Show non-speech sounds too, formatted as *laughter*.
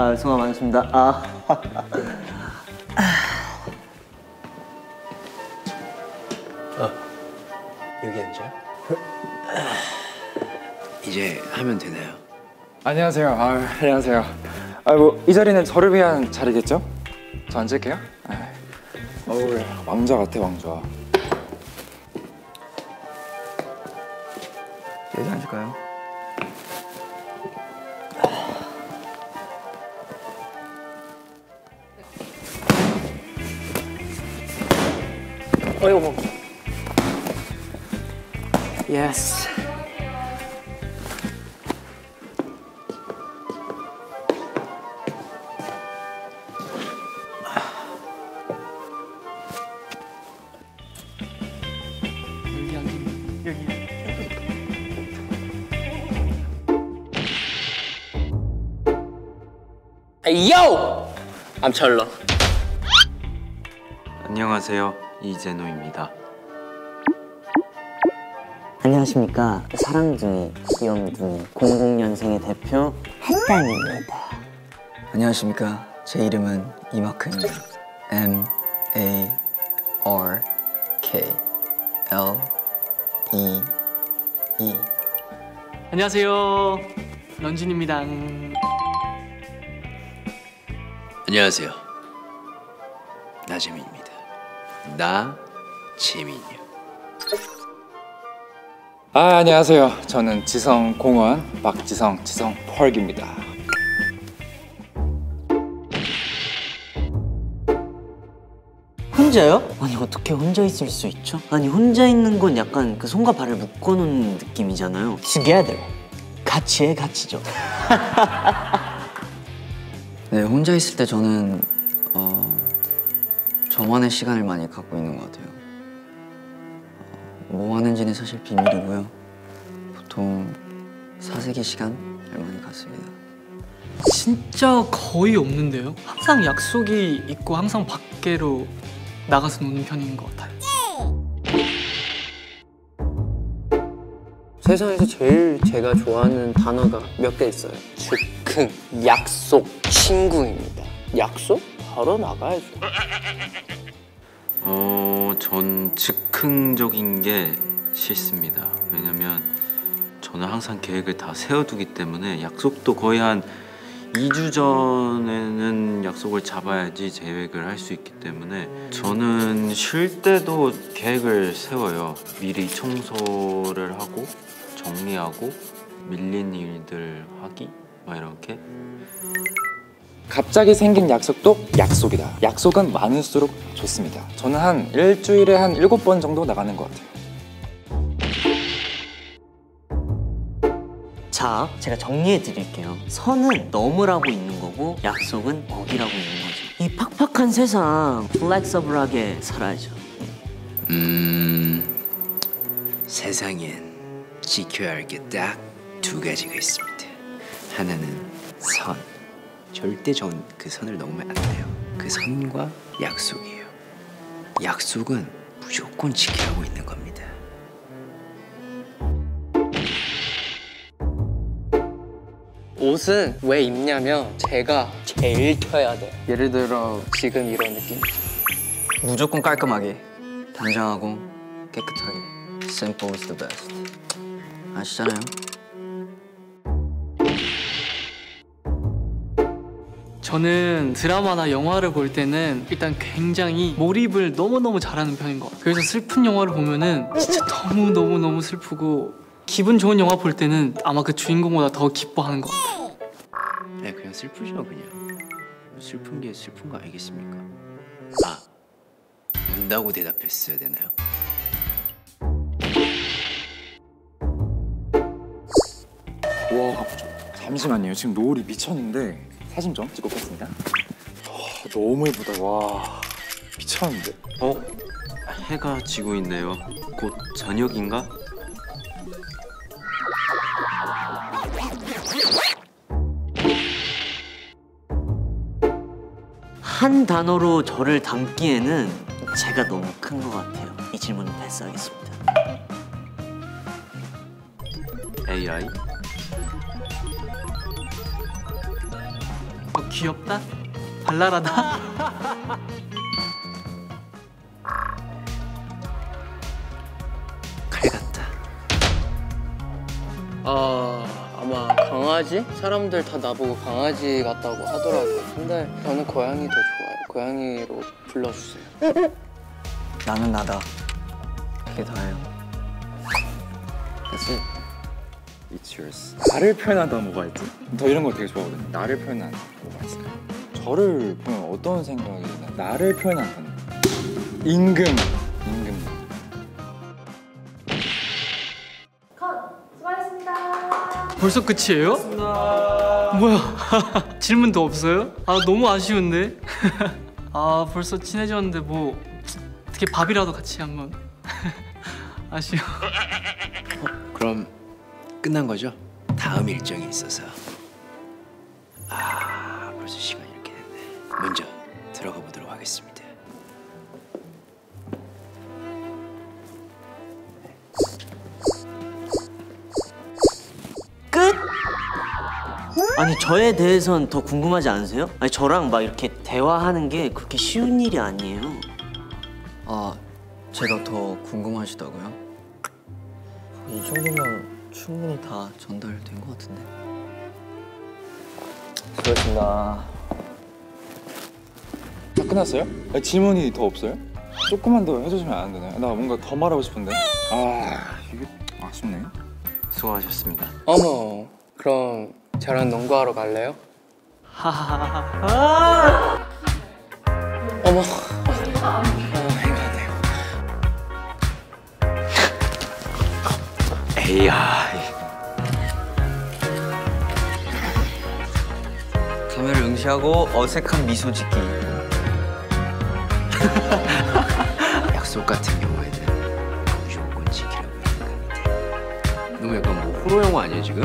아, 수고 많으십니다. 아. 여기 앉아요? *laughs* 이제 하면 되나요? 안녕하세요. 아, 안녕하세요. 아, 뭐, 이 자리는 저를 위한 자리겠죠? 저 앉을게요. 아, 어우, 왕자 같아, 왕자. 여기 앉을까요? 어이구. 예스. Yo! I'm 철러. 안녕하세요 이재노입니다. 안녕하십니까. 사랑둥이, 귀염둥이, 00년생의 대표 햇단입니다. 안녕하십니까. 제 이름은 이마크입니다. M A R K L E E. 안녕하세요. 런쥔입니다. 안녕하세요. 나재민 나 재민이요. 아, 안녕하세요. 저는 지성 공원 박지성 지성 펄기입니다. 혼자요? 아니 어떻게 혼자 있을 수 있죠? 아니 혼자 있는 건 약간 그 손과 발을 묶어놓는 느낌이잖아요. Together. 같이 해 같이죠. *laughs* 네, 혼자 있을 때 저는 어, 저만의 시간을 많이 갖고 있는 것 같아요. 어, 뭐 하는지는 사실 비밀이고요. 보통 사색의 시간을 많이 갖습니다. 진짜 거의 없는데요. 항상 약속이 있고 항상 밖으로 나가서 노는 편인 것 같아요. 세상에서 제일 제가 좋아하는 단어가 몇 개 있어요. 즉흥, 약속, 친구입니다. 약속? 바로 나가야죠. 어, 전 즉흥적인 게 싫습니다. 왜냐면 저는 항상 계획을 다 세워두기 때문에 약속도 거의 한 2주 전에는 약속을 잡아야지 계획을 할 수 있기 때문에 저는 쉴 때도 계획을 세워요. 미리 청소를 하고 정리하고 밀린 일들 하기 막 이렇게 갑자기 생긴 약속도 약속이다. 약속은 많을수록 좋습니다. 저는 한 일주일에 한 일곱 번 정도 나가는 것 같아요. 자, 제가 정리해 드릴게요. 선은 넘으라고 있는 거고 약속은 어기라고 있는 거죠. 이 팍팍한 세상 플렉서블하게 살아야죠. 음, 세상엔 지켜야 할 게 딱 두 가지가 있습니다. 하나는 선. 절대 전 그 선을 넘으면 안 돼요. 그 선과 약속이에요. 약속은 무조건 지키라고 있는 겁니다. 옷은 왜 입냐면 제가 제일 켜야 돼. 예를 들어 지금 이런 느낌. 무조건 깔끔하게, 단정하고 깨끗하게. Simple is the best. 아시잖아요? 저는 드라마나 영화를 볼 때는 일단 굉장히 몰입을 너무너무 잘하는 편인 것 같아요. 그래서 슬픈 영화를 보면은 진짜 너무너무너무 슬프고 기분 좋은 영화 볼 때는 아마 그 주인공보다 더 기뻐하는 것 같아요. 네, 그냥 슬프죠, 그냥. 슬픈 게 슬픈 거 알겠습니까? 아, 운다고 대답했어야 되나요? 와, 잠시만요. 지금 노을이 미쳤는데 사진 좀 찍고 오겠습니다. 와, 너무 예쁘다. 와, 미쳤는데. 어? 해가 지고 있네요. 곧 저녁인가? 한 단어로 저를 담기에는 제가 너무 큰 것 같아요. 이 질문은 패스하겠습니다. AI? 귀엽다? 발랄하다? *laughs* 칼 같다. 아 아마 강아지? 사람들 다 나보고 강아지 같다고 하더라고요. 근데 저는 고양이 더 좋아요. 고양이로 불러주세요. *laughs* 나는 나다. 그게 다예요. 그치? It's yours. 나를 표현하다 뭐가 있지? 더 이런 거 되게 좋아하거든요. 나를 표현하다 뭐가 있을까요? 저를 보면 어떤 생각이 나? 나를 표현한다는 거. 임금. 임금. 벌써 끝이에요? 뭐야? *laughs* 질문도 없어요? 아 너무 아쉬운데. *laughs* 아 벌써 친해졌는데 뭐 어떻게 밥이라도 같이 한번 *laughs* 아쉬워. 끝난 거죠? 다음 일정이 있어서. 아, 벌써 시간이 이렇게 됐네. 먼저 들어가 보도록 하겠습니다. 끝? 아니 저에 대해선 더 궁금하지 않으세요? 아니 저랑 막 이렇게 대화하는 게 그렇게 쉬운 일이 아니에요. 아, 제가 더 궁금하시다고요? 이 정도면 충분히 다 전달된 것 같은데. 수고하셨습니다. 다 끝났어요? 아니, 질문이 더 없어요? 조금만 더 해주시면 안 되나요? 나 뭔가 더 말하고 싶은데. 아 이게 아쉽네. 수고하셨습니다. 어머 그럼 저랑 농구하러 갈래요? 하하하하. 어머 이야. 카메라 응시하고 어색한 미소 짓기. *laughs* 약속 같은 영화에는 무조건 지키라고 생각인데. 너무 약간 뭐 호러 영화 아니야 지금?